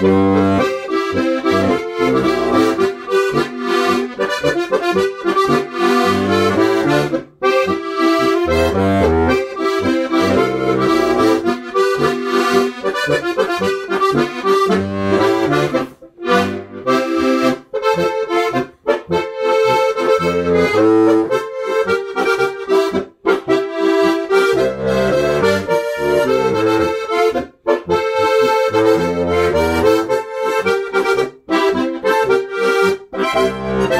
Música Música